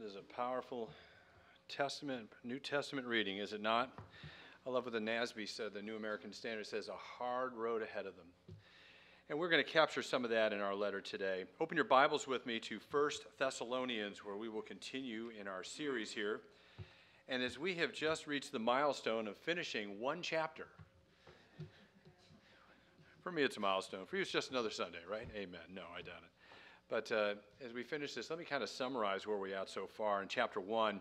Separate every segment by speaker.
Speaker 1: That is a powerful Testament, New Testament reading, is it not? I love what the NASB said, the New American Standard says, a hard road ahead of them. And we're going to capture some of that in our letter today. Open your Bibles with me to 1 Thessalonians, where we will continue in our series here. And as we have just reached the milestone of finishing one chapter, for me it's a milestone. For you it's just another Sunday, right? Amen. No, I doubt it. But uh, as we finish this, let me kind of summarize where we're at so far. In chapter 1,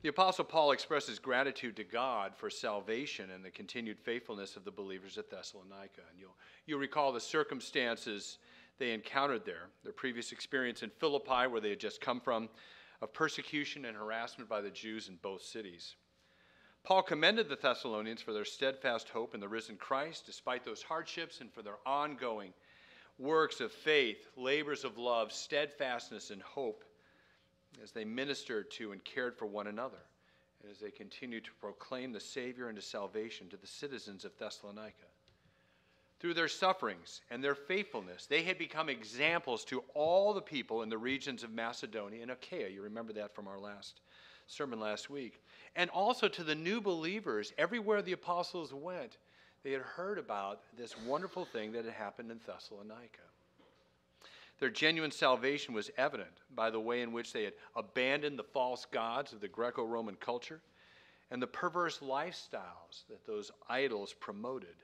Speaker 1: the Apostle Paul expresses gratitude to God for salvation and the continued faithfulness of the believers at Thessalonica. And you'll, you'll recall the circumstances they encountered there, their previous experience in Philippi, where they had just come from, of persecution and harassment by the Jews in both cities. Paul commended the Thessalonians for their steadfast hope in the risen Christ, despite those hardships, and for their ongoing works of faith, labors of love, steadfastness, and hope as they ministered to and cared for one another, and as they continued to proclaim the Savior and to salvation to the citizens of Thessalonica. Through their sufferings and their faithfulness, they had become examples to all the people in the regions of Macedonia and Achaia. You remember that from our last sermon last week. And also to the new believers everywhere the apostles went they had heard about this wonderful thing that had happened in Thessalonica. Their genuine salvation was evident by the way in which they had abandoned the false gods of the Greco Roman culture and the perverse lifestyles that those idols promoted,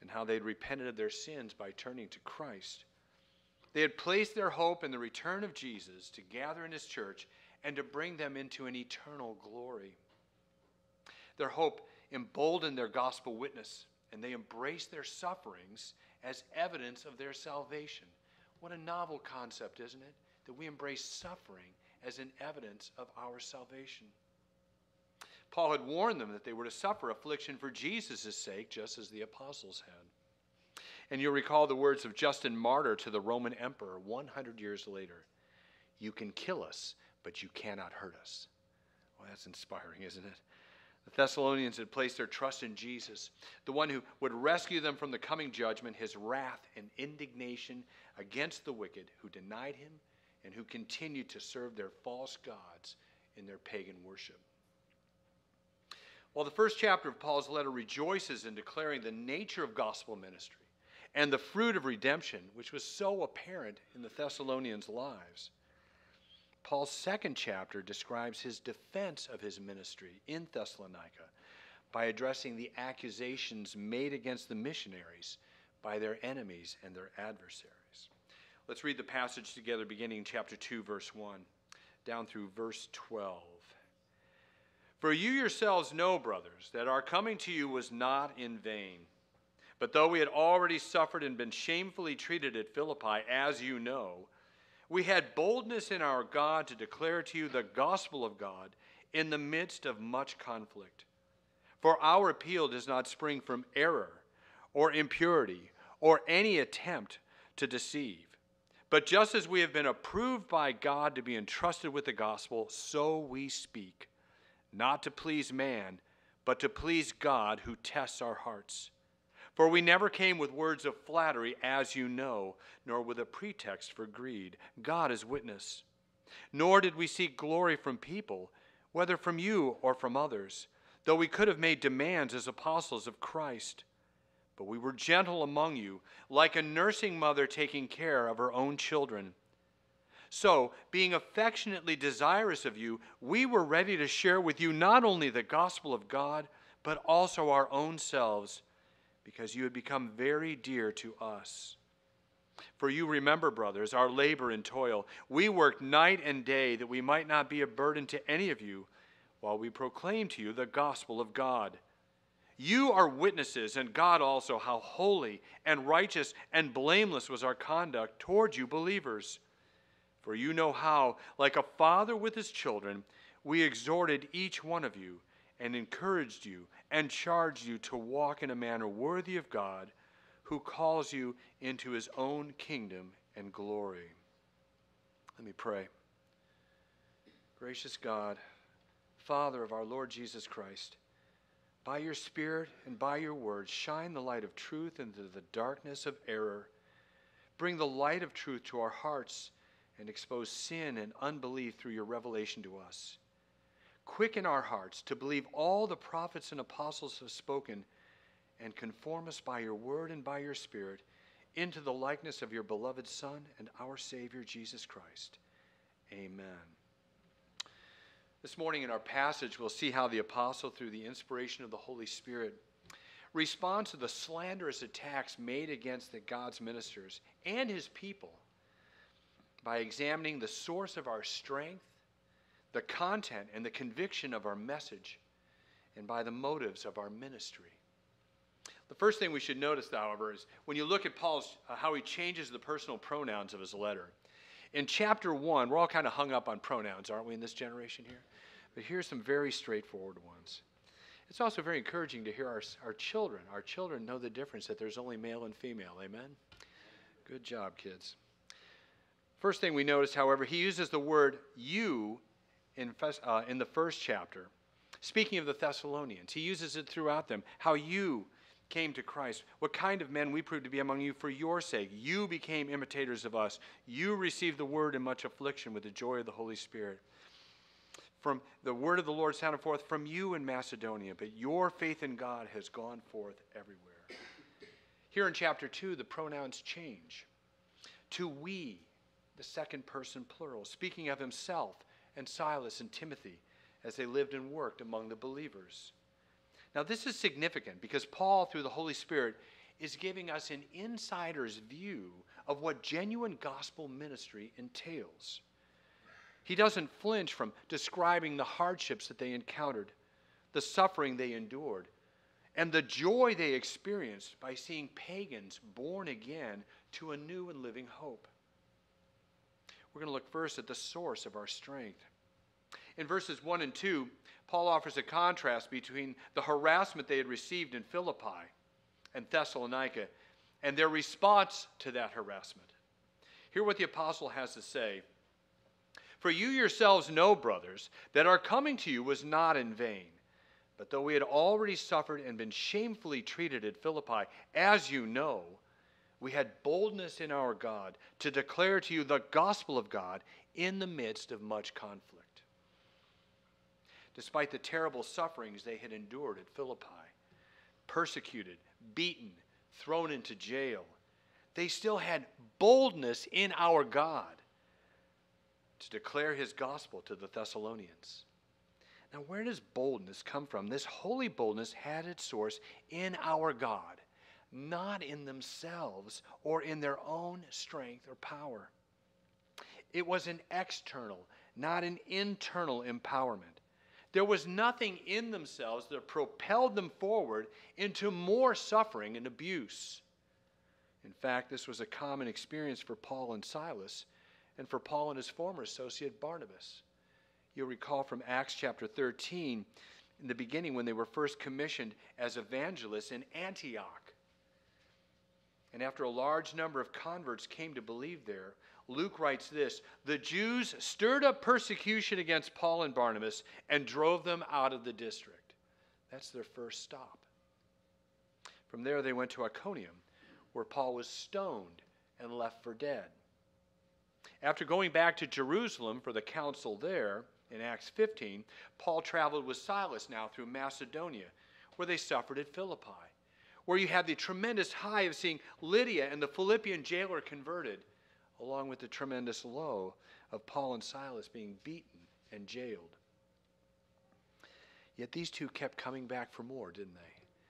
Speaker 1: and how they'd repented of their sins by turning to Christ. They had placed their hope in the return of Jesus to gather in his church and to bring them into an eternal glory. Their hope emboldened their gospel witness and they embrace their sufferings as evidence of their salvation. What a novel concept, isn't it? That we embrace suffering as an evidence of our salvation. Paul had warned them that they were to suffer affliction for Jesus' sake, just as the apostles had. And you'll recall the words of Justin Martyr to the Roman emperor 100 years later You can kill us, but you cannot hurt us. Well, that's inspiring, isn't it? The Thessalonians had placed their trust in Jesus, the one who would rescue them from the coming judgment, his wrath and indignation against the wicked who denied him and who continued to serve their false gods in their pagan worship. While the first chapter of Paul's letter rejoices in declaring the nature of gospel ministry and the fruit of redemption, which was so apparent in the Thessalonians' lives, Paul's second chapter describes his defense of his ministry in Thessalonica by addressing the accusations made against the missionaries by their enemies and their adversaries. Let's read the passage together, beginning chapter 2, verse 1, down through verse 12. For you yourselves know, brothers, that our coming to you was not in vain. But though we had already suffered and been shamefully treated at Philippi, as you know, we had boldness in our God to declare to you the gospel of God in the midst of much conflict. For our appeal does not spring from error or impurity or any attempt to deceive. But just as we have been approved by God to be entrusted with the gospel, so we speak, not to please man, but to please God who tests our hearts. For we never came with words of flattery, as you know, nor with a pretext for greed. God is witness. Nor did we seek glory from people, whether from you or from others, though we could have made demands as apostles of Christ. But we were gentle among you, like a nursing mother taking care of her own children. So, being affectionately desirous of you, we were ready to share with you not only the gospel of God, but also our own selves because you had become very dear to us. For you remember, brothers, our labor and toil. We worked night and day that we might not be a burden to any of you while we proclaim to you the gospel of God. You are witnesses, and God also, how holy and righteous and blameless was our conduct toward you, believers. For you know how, like a father with his children, we exhorted each one of you and encouraged you and charged you to walk in a manner worthy of God, who calls you into his own kingdom and glory. Let me pray. Gracious God, Father of our Lord Jesus Christ, by your Spirit and by your word, shine the light of truth into the darkness of error. Bring the light of truth to our hearts and expose sin and unbelief through your revelation to us. Quicken our hearts to believe all the prophets and apostles have spoken, and conform us by your word and by your Spirit into the likeness of your beloved Son and our Savior, Jesus Christ. Amen. This morning in our passage, we'll see how the apostle, through the inspiration of the Holy Spirit, responds to the slanderous attacks made against the God's ministers and his people by examining the source of our strength, the content and the conviction of our message, and by the motives of our ministry. The first thing we should notice, however, is when you look at Paul's, uh, how he changes the personal pronouns of his letter. In chapter 1, we're all kind of hung up on pronouns, aren't we, in this generation here? But here's some very straightforward ones. It's also very encouraging to hear our, our children. Our children know the difference that there's only male and female. Amen? Good job, kids. First thing we notice, however, he uses the word you in, uh, in the first chapter. Speaking of the Thessalonians, he uses it throughout them. How you came to Christ, what kind of men we proved to be among you for your sake. You became imitators of us. You received the word in much affliction with the joy of the Holy Spirit. From the word of the Lord sounded forth from you in Macedonia, but your faith in God has gone forth everywhere. Here in chapter 2, the pronouns change to we, the second person plural, speaking of himself and Silas and Timothy as they lived and worked among the believers. Now, this is significant because Paul, through the Holy Spirit, is giving us an insider's view of what genuine gospel ministry entails. He doesn't flinch from describing the hardships that they encountered, the suffering they endured, and the joy they experienced by seeing pagans born again to a new and living hope. We're going to look first at the source of our strength. In verses 1 and 2, Paul offers a contrast between the harassment they had received in Philippi and Thessalonica and their response to that harassment. Hear what the apostle has to say. For you yourselves know, brothers, that our coming to you was not in vain. But though we had already suffered and been shamefully treated at Philippi, as you know, we had boldness in our God to declare to you the gospel of God in the midst of much conflict despite the terrible sufferings they had endured at Philippi persecuted, beaten, thrown into jail. They still had boldness in our God to declare his gospel to the Thessalonians. Now, where does boldness come from? This holy boldness had its source in our God, not in themselves or in their own strength or power. It was an external, not an internal empowerment. There was nothing in themselves that propelled them forward into more suffering and abuse. In fact, this was a common experience for Paul and Silas and for Paul and his former associate Barnabas. You'll recall from Acts chapter 13, in the beginning when they were first commissioned as evangelists in Antioch. And after a large number of converts came to believe there, Luke writes this The Jews stirred up persecution against Paul and Barnabas and drove them out of the district. That's their first stop. From there, they went to Iconium, where Paul was stoned and left for dead. After going back to Jerusalem for the council there, in Acts 15, Paul traveled with Silas now through Macedonia, where they suffered at Philippi, where you have the tremendous high of seeing Lydia and the Philippian jailer converted along with the tremendous low of Paul and Silas being beaten and jailed. Yet these two kept coming back for more, didn't they?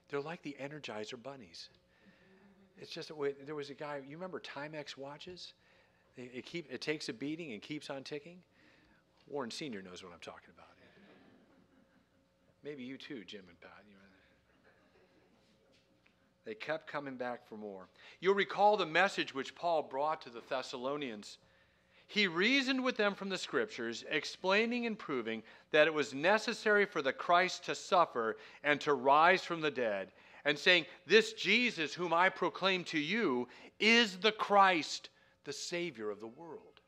Speaker 1: They're like the Energizer bunnies. It's just a way, there was a guy, you remember Timex watches? It, it, keep, it takes a beating and keeps on ticking. Warren Sr. knows what I'm talking about. Maybe you too, Jim and Pat. You they kept coming back for more. You'll recall the message which Paul brought to the Thessalonians. He reasoned with them from the scriptures, explaining and proving that it was necessary for the Christ to suffer and to rise from the dead, and saying, This Jesus, whom I proclaim to you, is the Christ, the Savior of the world.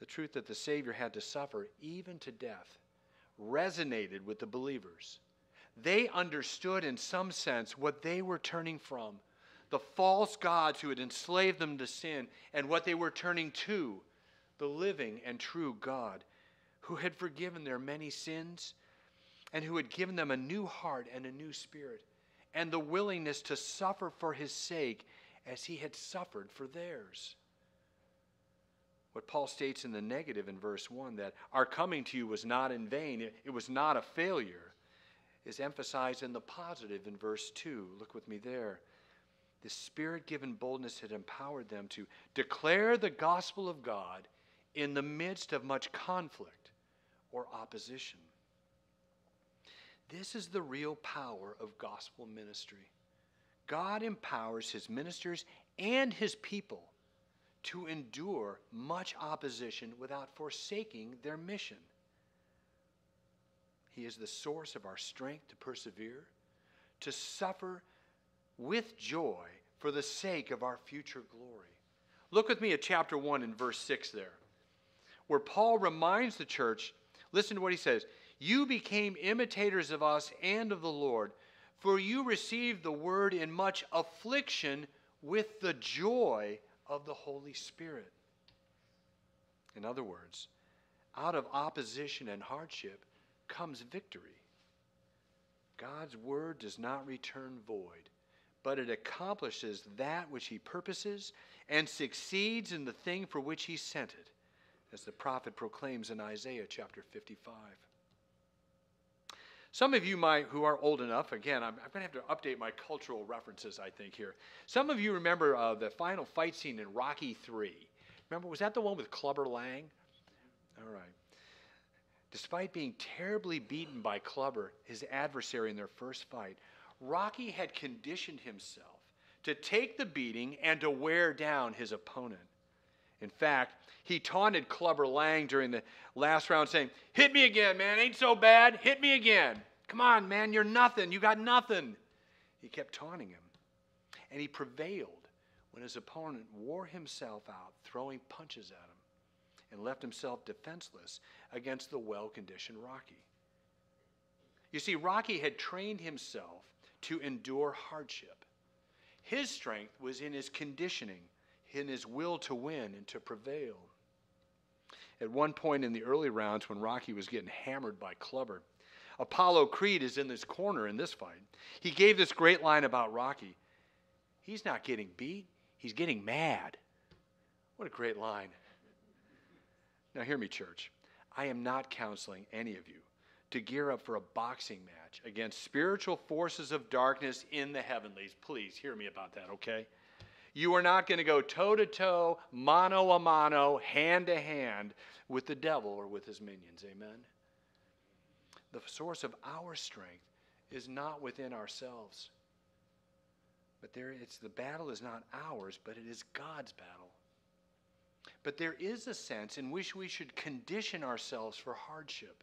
Speaker 1: The truth that the Savior had to suffer, even to death, resonated with the believers they understood in some sense what they were turning from the false gods who had enslaved them to sin and what they were turning to, the living and true God, who had forgiven their many sins and who had given them a new heart and a new spirit and the willingness to suffer for his sake as he had suffered for theirs. What Paul states in the negative in verse 1 that our coming to you was not in vain, it, it was not a failure, is emphasized in the positive in verse 2. Look with me there. The Spirit given boldness had empowered them to declare the gospel of God in the midst of much conflict or opposition. This is the real power of gospel ministry. God empowers his ministers and his people to endure much opposition without forsaking their mission. He is the source of our strength to persevere, to suffer with joy for the sake of our future glory. Look with me at chapter 1 and verse 6 there, where Paul reminds the church listen to what he says You became imitators of us and of the Lord, for you received the word in much affliction with the joy of the Holy Spirit. In other words, out of opposition and hardship comes victory. God's word does not return void, but it accomplishes that which he purposes and succeeds in the thing for which he sent it, as the prophet proclaims in Isaiah chapter 55. Some of you might, who are old enough, again, I'm, I'm going to have to update my cultural references, I think, here. Some of you remember uh, the final fight scene in Rocky 3. Remember, was that the one with Clubber Lang? All right. Despite being terribly beaten by Clubber, his adversary in their first fight, Rocky had conditioned himself to take the beating and to wear down his opponent. In fact, he taunted Clubber Lang during the last round, saying, Hit me again, man. Ain't so bad. Hit me again. Come on, man. You're nothing. You got nothing. He kept taunting him. And he prevailed when his opponent wore himself out, throwing punches at him, and left himself defenseless against the well conditioned Rocky. You see, Rocky had trained himself to endure hardship. His strength was in his conditioning, in his will to win and to prevail. At one point in the early rounds, when Rocky was getting hammered by Clubber, Apollo Creed is in this corner in this fight. He gave this great line about Rocky. He's not getting beat, he's getting mad. What a great line. Now, hear me, church. I am not counseling any of you to gear up for a boxing match against spiritual forces of darkness in the heavenlies. Please hear me about that, okay? You are not going to go toe to toe, mano a mano, hand to hand with the devil or with his minions. Amen? The source of our strength is not within ourselves. But there it's the battle is not ours, but it is God's battle. But there is a sense in which we should condition ourselves for hardship.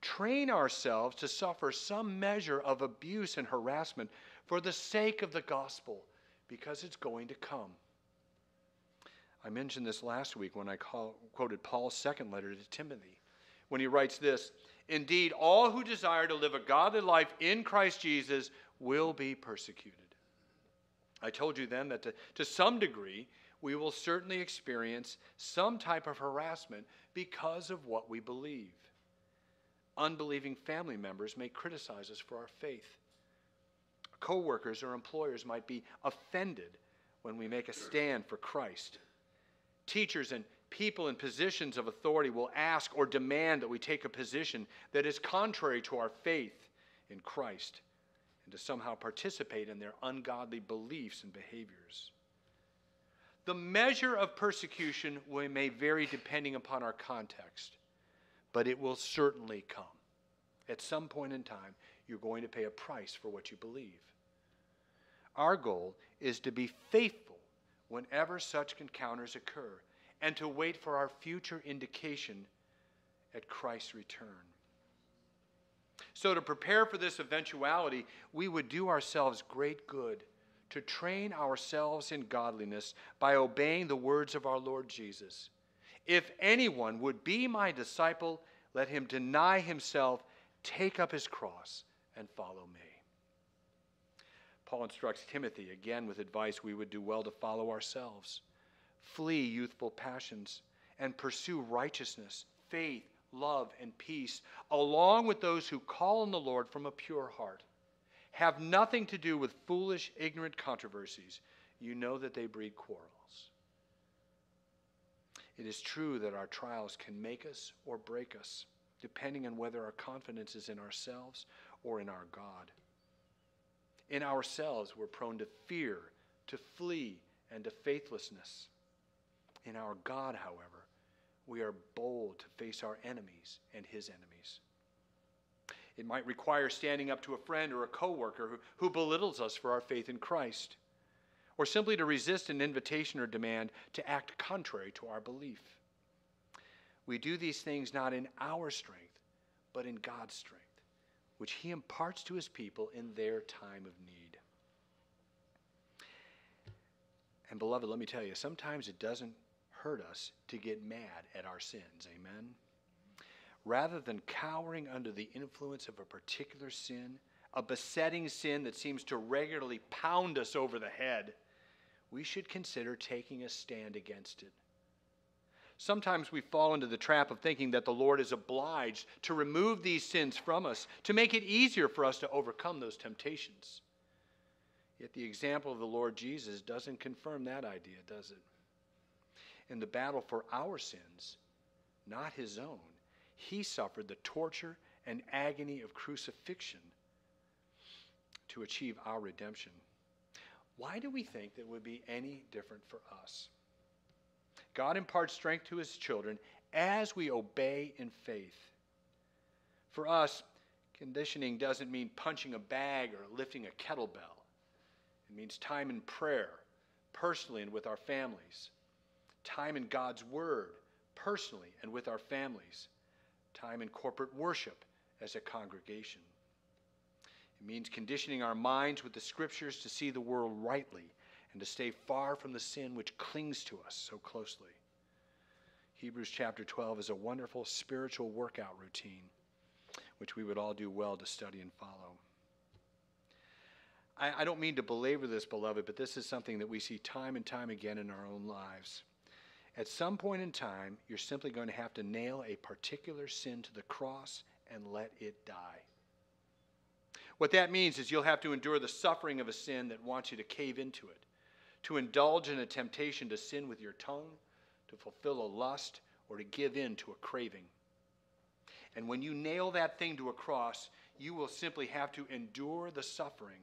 Speaker 1: Train ourselves to suffer some measure of abuse and harassment for the sake of the gospel because it's going to come. I mentioned this last week when I call, quoted Paul's second letter to Timothy, when he writes this Indeed, all who desire to live a godly life in Christ Jesus will be persecuted. I told you then that to, to some degree, we will certainly experience some type of harassment because of what we believe. Unbelieving family members may criticize us for our faith coworkers or employers might be offended when we make a stand for Christ. Teachers and people in positions of authority will ask or demand that we take a position that is contrary to our faith in Christ and to somehow participate in their ungodly beliefs and behaviors. The measure of persecution may vary depending upon our context, but it will certainly come. At some point in time, you're going to pay a price for what you believe. Our goal is to be faithful whenever such encounters occur and to wait for our future indication at Christ's return. So, to prepare for this eventuality, we would do ourselves great good to train ourselves in godliness by obeying the words of our Lord Jesus. If anyone would be my disciple, let him deny himself, take up his cross, and follow me. Paul instructs Timothy again with advice we would do well to follow ourselves. Flee youthful passions and pursue righteousness, faith, love, and peace, along with those who call on the Lord from a pure heart. Have nothing to do with foolish, ignorant controversies. You know that they breed quarrels. It is true that our trials can make us or break us, depending on whether our confidence is in ourselves or in our God. In ourselves, we're prone to fear, to flee, and to faithlessness. In our God, however, we are bold to face our enemies and his enemies. It might require standing up to a friend or a coworker who, who belittles us for our faith in Christ, or simply to resist an invitation or demand to act contrary to our belief. We do these things not in our strength, but in God's strength, which He imparts to His people in their time of need. And, beloved, let me tell you, sometimes it doesn't hurt us to get mad at our sins. Amen? Rather than cowering under the influence of a particular sin, a besetting sin that seems to regularly pound us over the head, we should consider taking a stand against it. Sometimes we fall into the trap of thinking that the Lord is obliged to remove these sins from us, to make it easier for us to overcome those temptations. Yet the example of the Lord Jesus doesn't confirm that idea, does it? In the battle for our sins, not his own, he suffered the torture and agony of crucifixion to achieve our redemption. Why do we think that would be any different for us? God imparts strength to his children as we obey in faith. For us, conditioning doesn't mean punching a bag or lifting a kettlebell. It means time in prayer, personally and with our families, time in God's Word, personally and with our families, time in corporate worship as a congregation. It means conditioning our minds with the Scriptures to see the world rightly and to stay far from the sin which clings to us so closely. Hebrews chapter 12 is a wonderful spiritual workout routine, which we would all do well to study and follow. I, I don't mean to belabor this, beloved, but this is something that we see time and time again in our own lives. At some point in time, you're simply going to have to nail a particular sin to the cross and let it die. What that means is you'll have to endure the suffering of a sin that wants you to cave into it, to indulge in a temptation to sin with your tongue, to fulfill a lust, or to give in to a craving. And when you nail that thing to a cross, you will simply have to endure the suffering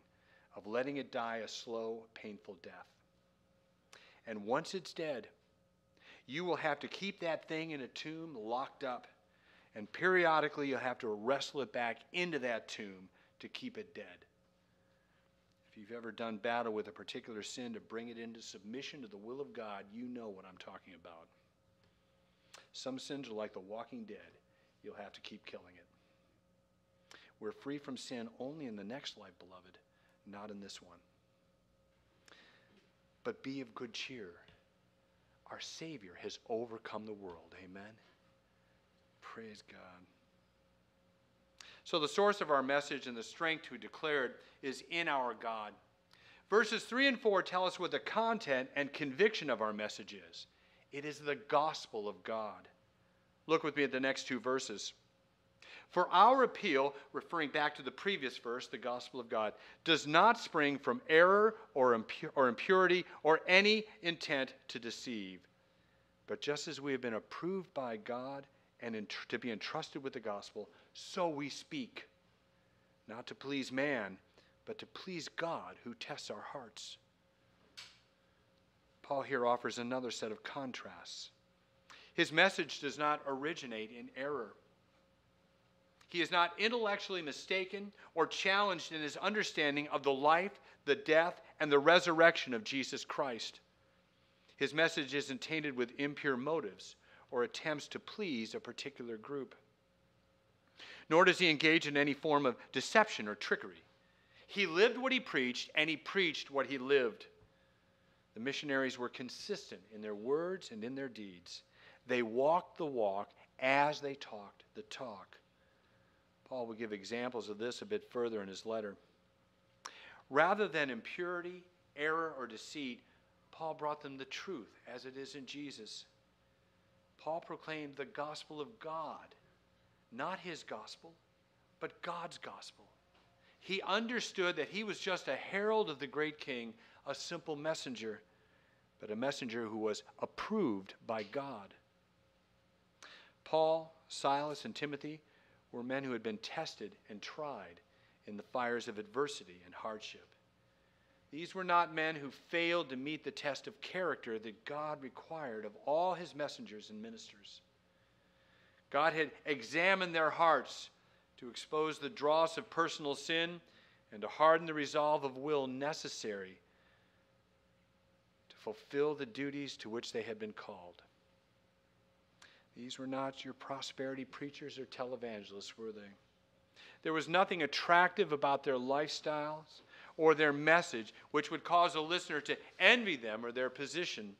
Speaker 1: of letting it die a slow, painful death. And once it's dead, you will have to keep that thing in a tomb locked up. And periodically, you'll have to wrestle it back into that tomb to keep it dead. If you've ever done battle with a particular sin to bring it into submission to the will of God, you know what I'm talking about. Some sins are like the walking dead, you'll have to keep killing it. We're free from sin only in the next life, beloved, not in this one. But be of good cheer our Savior has overcome the world. Amen. Praise God. So, the source of our message and the strength to declare it is in our God. Verses 3 and 4 tell us what the content and conviction of our message is it is the gospel of God. Look with me at the next two verses. For our appeal, referring back to the previous verse, the gospel of God, does not spring from error or, impur- or impurity or any intent to deceive. But just as we have been approved by God and to be entrusted with the gospel, so we speak, not to please man, but to please God who tests our hearts. Paul here offers another set of contrasts. His message does not originate in error. He is not intellectually mistaken or challenged in his understanding of the life, the death, and the resurrection of Jesus Christ. His message isn't tainted with impure motives or attempts to please a particular group. Nor does he engage in any form of deception or trickery. He lived what he preached, and he preached what he lived. The missionaries were consistent in their words and in their deeds. They walked the walk as they talked the talk. Paul will give examples of this a bit further in his letter. Rather than impurity, error, or deceit, Paul brought them the truth as it is in Jesus. Paul proclaimed the gospel of God, not his gospel, but God's gospel. He understood that he was just a herald of the great king, a simple messenger, but a messenger who was approved by God. Paul, Silas, and Timothy were men who had been tested and tried in the fires of adversity and hardship. These were not men who failed to meet the test of character that God required of all his messengers and ministers. God had examined their hearts to expose the dross of personal sin and to harden the resolve of will necessary to fulfill the duties to which they had been called. These were not your prosperity preachers or televangelists, were they? There was nothing attractive about their lifestyles or their message which would cause a listener to envy them or their position.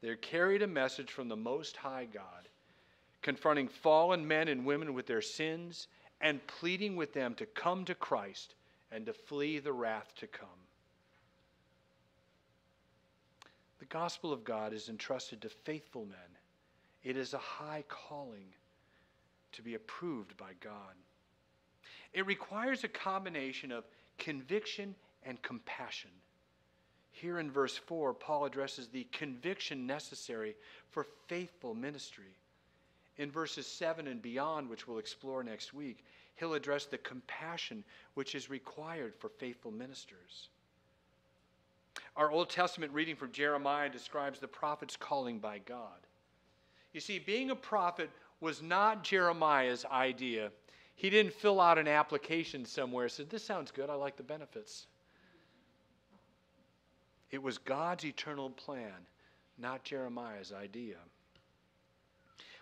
Speaker 1: They carried a message from the Most High God, confronting fallen men and women with their sins and pleading with them to come to Christ and to flee the wrath to come. The gospel of God is entrusted to faithful men. It is a high calling to be approved by God. It requires a combination of conviction and compassion. Here in verse 4, Paul addresses the conviction necessary for faithful ministry. In verses 7 and beyond, which we'll explore next week, he'll address the compassion which is required for faithful ministers. Our Old Testament reading from Jeremiah describes the prophet's calling by God. You see, being a prophet was not Jeremiah's idea, he didn't fill out an application somewhere said, This sounds good. I like the benefits. It was God's eternal plan, not Jeremiah's idea.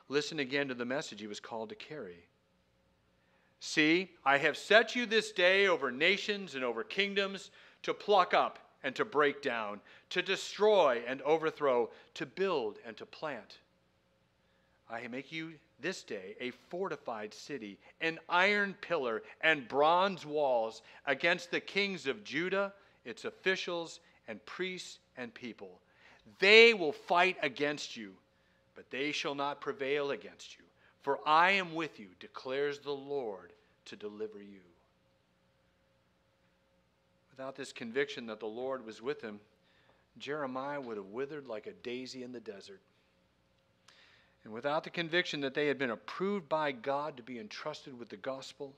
Speaker 1: Listen again to the message he was called to carry. See, I have set you this day over nations and over kingdoms to pluck up and to break down, to destroy and overthrow, to build and to plant. I make you this day a fortified city, an iron pillar and bronze walls against the kings of Judah, its officials and priests and people. They will fight against you, but they shall not prevail against you. For I am with you, declares the Lord, to deliver you. Without this conviction that the Lord was with him, Jeremiah would have withered like a daisy in the desert. And without the conviction that they had been approved by God to be entrusted with the gospel,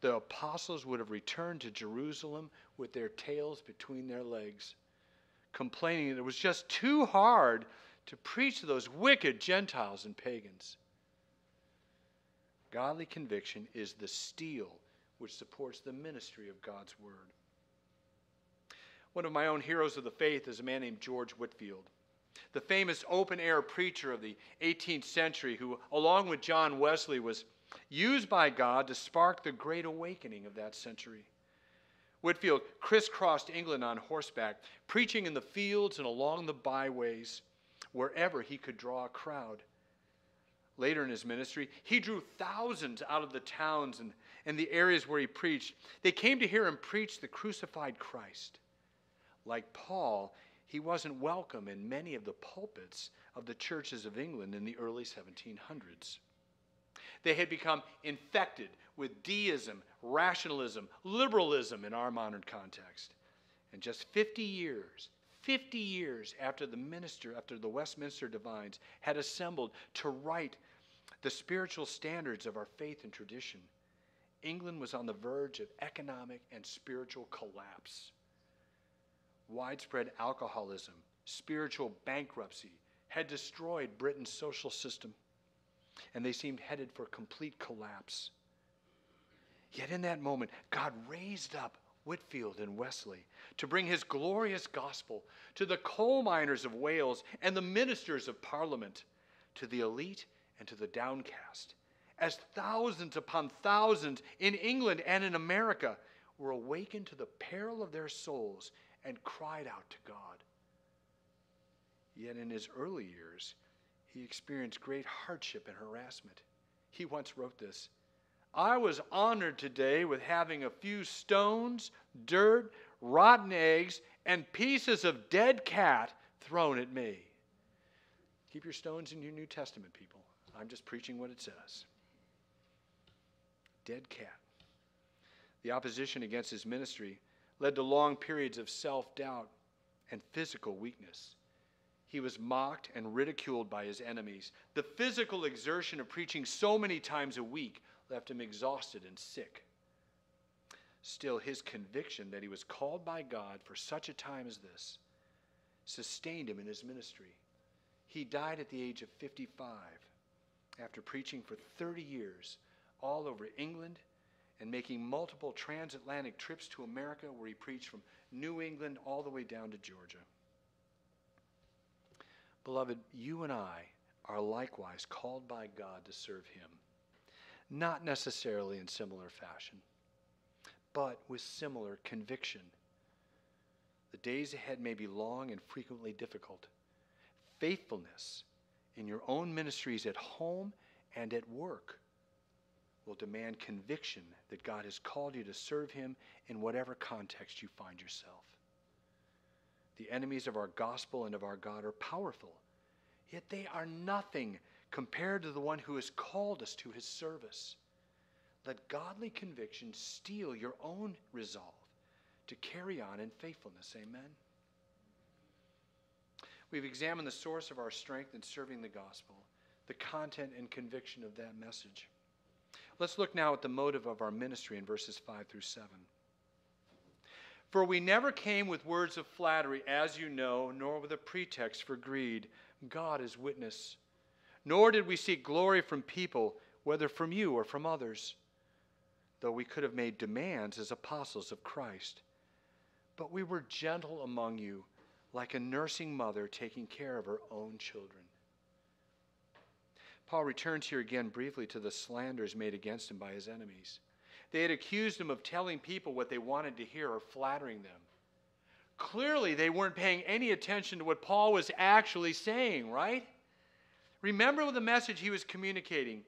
Speaker 1: the apostles would have returned to Jerusalem with their tails between their legs, complaining that it was just too hard to preach to those wicked Gentiles and pagans. Godly conviction is the steel which supports the ministry of God's word. One of my own heroes of the faith is a man named George Whitefield the famous open air preacher of the 18th century, who, along with John Wesley, was used by God to spark the great awakening of that century. Whitefield crisscrossed England on horseback, preaching in the fields and along the byways, wherever he could draw a crowd. Later in his ministry, he drew thousands out of the towns and, and the areas where he preached. They came to hear him preach the crucified Christ. Like Paul, he wasn't welcome in many of the pulpits of the churches of England in the early 1700s. They had become infected with deism, rationalism, liberalism in our modern context. And just 50 years, 50 years after the minister, after the Westminster Divines had assembled to write the spiritual standards of our faith and tradition, England was on the verge of economic and spiritual collapse widespread alcoholism, spiritual bankruptcy had destroyed Britain's social system, and they seemed headed for complete collapse. Yet in that moment, God raised up Whitefield and Wesley to bring his glorious gospel to the coal miners of Wales and the ministers of Parliament, to the elite and to the downcast, as thousands upon thousands in England and in America were awakened to the peril of their souls and cried out to God. Yet in his early years, he experienced great hardship and harassment. He once wrote this I was honored today with having a few stones, dirt, rotten eggs, and pieces of dead cat thrown at me. Keep your stones in your New Testament, people. I'm just preaching what it says. Dead cat. The opposition against his ministry led to long periods of self doubt and physical weakness. He was mocked and ridiculed by his enemies. The physical exertion of preaching so many times a week left him exhausted and sick. Still, his conviction that he was called by God for such a time as this sustained him in his ministry. He died at the age of 55 after preaching for 30 years all over England and making multiple transatlantic trips to America where he preached from New England all the way down to Georgia. Beloved, you and I are likewise called by God to serve Him, not necessarily in similar fashion, but with similar conviction. The days ahead may be long and frequently difficult. Faithfulness in your own ministries at home and at work will demand conviction that God has called you to serve Him in whatever context you find yourself. The enemies of our gospel and of our God are powerful, yet they are nothing compared to the one who has called us to his service. Let godly conviction steel your own resolve to carry on in faithfulness. Amen. We've examined the source of our strength in serving the gospel, the content and conviction of that message. Let's look now at the motive of our ministry in verses 5 through 7. For we never came with words of flattery, as you know, nor with a pretext for greed. God is witness. Nor did we seek glory from people, whether from you or from others, though we could have made demands as apostles of Christ. But we were gentle among you, like a nursing mother taking care of her own children. Paul returns here again briefly to the slanders made against him by his enemies. They had accused him of telling people what they wanted to hear or flattering them. Clearly, they weren't paying any attention to what Paul was actually saying, right? Remember the message he was communicating.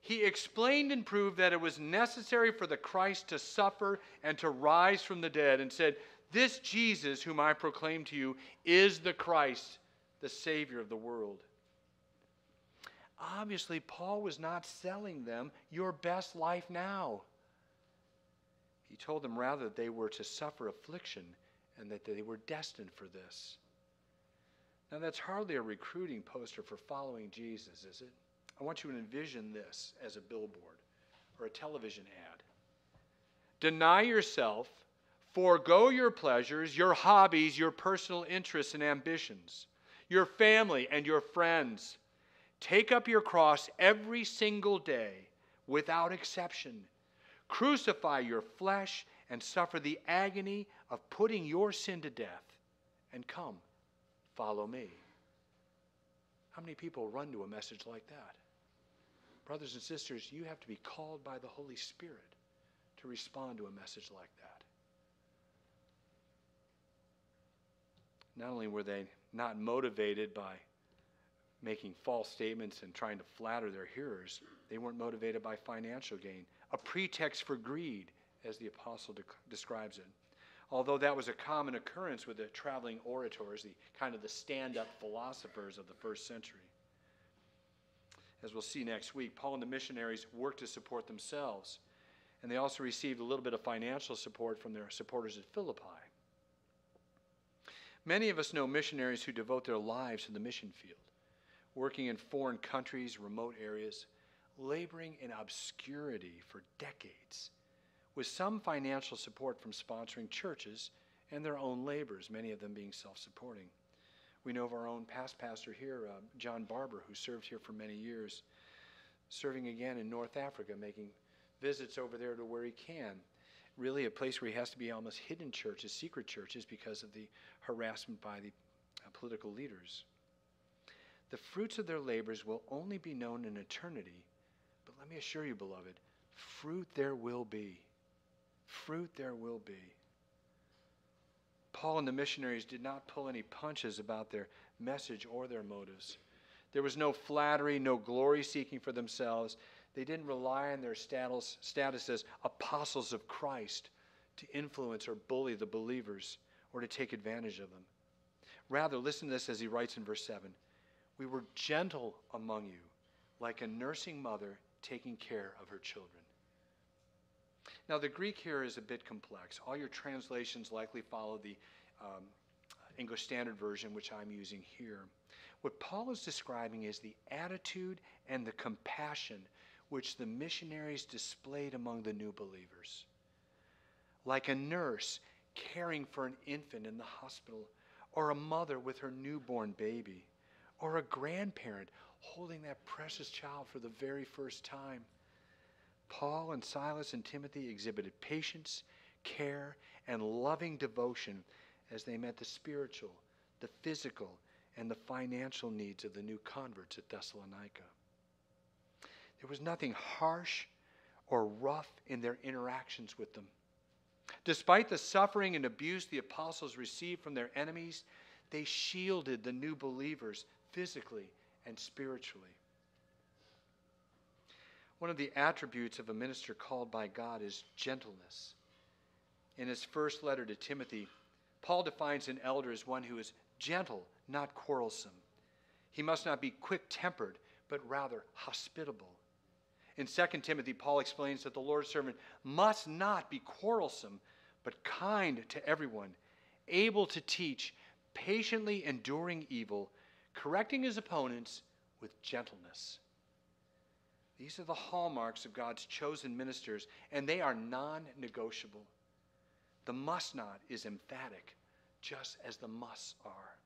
Speaker 1: He explained and proved that it was necessary for the Christ to suffer and to rise from the dead, and said, This Jesus, whom I proclaim to you, is the Christ, the Savior of the world. Obviously, Paul was not selling them your best life now. He told them rather that they were to suffer affliction and that they were destined for this. Now, that's hardly a recruiting poster for following Jesus, is it? I want you to envision this as a billboard or a television ad. Deny yourself, forego your pleasures, your hobbies, your personal interests and ambitions, your family and your friends. Take up your cross every single day without exception Crucify your flesh and suffer the agony of putting your sin to death. And come, follow me. How many people run to a message like that? Brothers and sisters, you have to be called by the Holy Spirit to respond to a message like that. Not only were they not motivated by making false statements and trying to flatter their hearers, they weren't motivated by financial gain a pretext for greed, as the apostle de- describes it. Although that was a common occurrence with the traveling orators, the kind of the stand-up philosophers of the first century. As we'll see next week, Paul and the missionaries worked to support themselves, and they also received a little bit of financial support from their supporters at Philippi. Many of us know missionaries who devote their lives to the mission field, working in foreign countries, remote areas laboring in obscurity for decades, with some financial support from sponsoring churches and their own labors, many of them being self supporting. We know of our own past pastor here, uh, John Barber, who served here for many years, serving again in North Africa, making visits over there to where he can. Really, a place where he has to be almost hidden churches, secret churches, because of the harassment by the uh, political leaders. The fruits of their labors will only be known in eternity But let me assure you, beloved, fruit there will be. Fruit there will be. Paul and the missionaries did not pull any punches about their message or their motives. There was no flattery, no glory seeking for themselves. They didn't rely on their status, status as apostles of Christ to influence or bully the believers or to take advantage of them. Rather, listen to this as he writes in verse 7 We were gentle among you, like a nursing mother taking care of her children. Now, the Greek here is a bit complex. All your translations likely follow the um, English Standard Version, which I'm using here. What Paul is describing is the attitude and the compassion which the missionaries displayed among the new believers. Like a nurse caring for an infant in the hospital, or a mother with her newborn baby, or a grandparent holding that precious child for the very first time. Paul and Silas and Timothy exhibited patience, care, and loving devotion as they met the spiritual, the physical, and the financial needs of the new converts at Thessalonica. There was nothing harsh or rough in their interactions with them. Despite the suffering and abuse the apostles received from their enemies, they shielded the new believers physically and spiritually. One of the attributes of a minister called by God is gentleness. In his first letter to Timothy, Paul defines an elder as one who is gentle, not quarrelsome. He must not be quick tempered, but rather hospitable. In 2 Timothy, Paul explains that the Lord's servant must not be quarrelsome, but kind to everyone, able to teach, patiently enduring evil, correcting his opponents with gentleness. These are the hallmarks of God's chosen ministers, and they are non negotiable. The must not is emphatic, just as the musts are.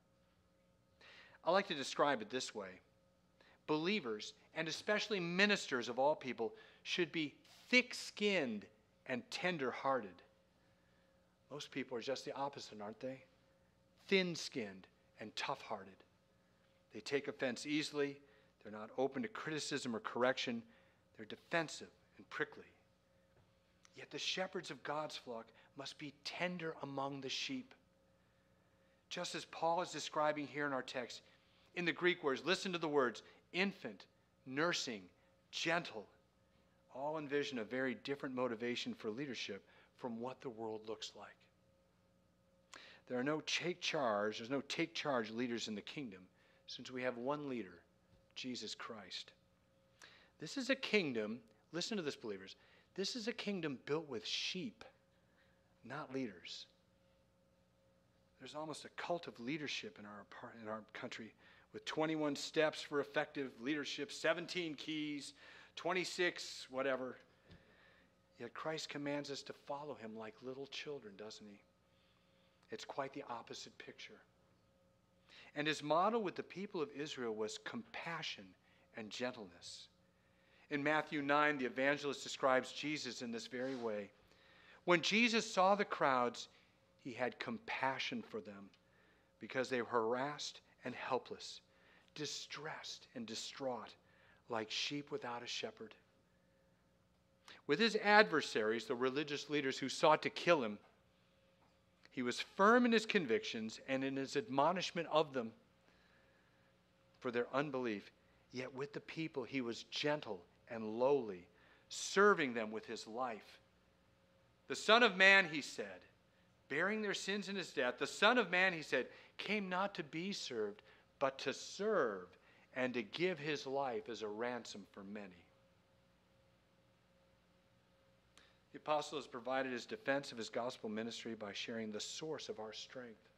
Speaker 1: I like to describe it this way believers, and especially ministers of all people, should be thick skinned and tender hearted. Most people are just the opposite, aren't they? Thin skinned and tough hearted. They take offense easily, they're not open to criticism or correction, they're defensive and prickly. Yet the shepherds of God's flock must be tender among the sheep. Just as Paul is describing here in our text, in the Greek words, listen to the words infant, nursing, gentle, all envision a very different motivation for leadership from what the world looks like. There are no take charge, there's no take charge leaders in the kingdom since we have one leader, Jesus Christ. This is a kingdom, listen to this, believers. This is a kingdom built with sheep, not leaders. There's almost a cult of leadership in our, in our country with 21 steps for effective leadership, 17 keys, 26, whatever. Yet Christ commands us to follow him like little children, doesn't he? It's quite the opposite picture. And his model with the people of Israel was compassion and gentleness. In Matthew 9, the evangelist describes Jesus in this very way. When Jesus saw the crowds, he had compassion for them because they were harassed and helpless, distressed and distraught, like sheep without a shepherd. With his adversaries, the religious leaders who sought to kill him, he was firm in his convictions and in his admonishment of them for their unbelief. Yet with the people, he was gentle and lowly, serving them with his life. The Son of Man, he said, bearing their sins in his death, the Son of Man, he said, came not to be served, but to serve and to give his life as a ransom for many. The apostle has provided his defense of his gospel ministry by sharing the source of our strength,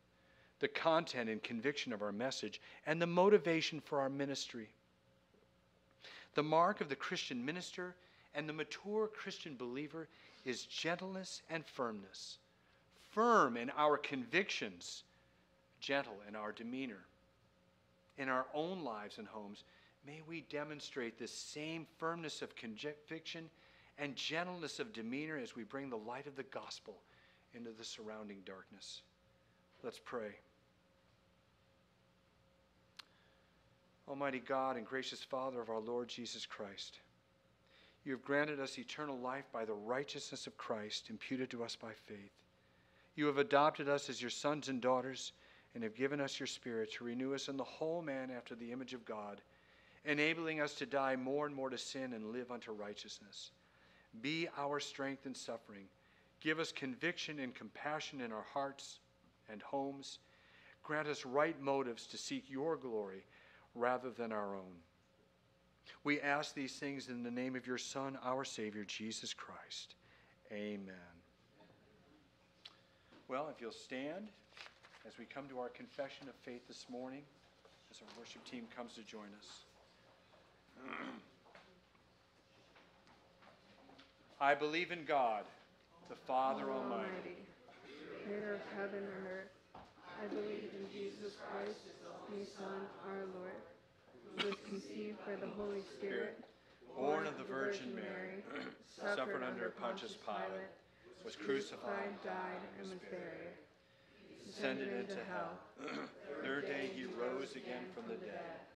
Speaker 1: the content and conviction of our message, and the motivation for our ministry. The mark of the Christian minister and the mature Christian believer is gentleness and firmness. Firm in our convictions, gentle in our demeanor. In our own lives and homes, may we demonstrate this same firmness of conviction and gentleness of demeanor as we bring the light of the gospel into the surrounding darkness. Let's pray. Almighty God and gracious Father of our Lord Jesus Christ, you have granted us eternal life by the righteousness of Christ imputed to us by faith. You have adopted us as your sons and daughters and have given us your Spirit to renew us in the whole man after the image of God enabling us to die more and more to sin and live unto righteousness. Be our strength in suffering. Give us conviction and compassion in our hearts and homes. Grant us right motives to seek your glory rather than our own. We ask these things in the name of your Son, our Savior, Jesus Christ. Amen. Well, if you'll stand as we come to our confession of faith this morning, as our worship team comes to join us. I believe in God, the Father Almighty,
Speaker 2: creator of heaven and earth. I believe in Jesus Christ, his Son, our Lord, who was conceived by the Holy Spirit,
Speaker 1: born of the Virgin Mary, suffered under Pontius Pilate, was crucified,
Speaker 2: died, and was buried.
Speaker 1: descended into hell. Third day he rose again from the dead.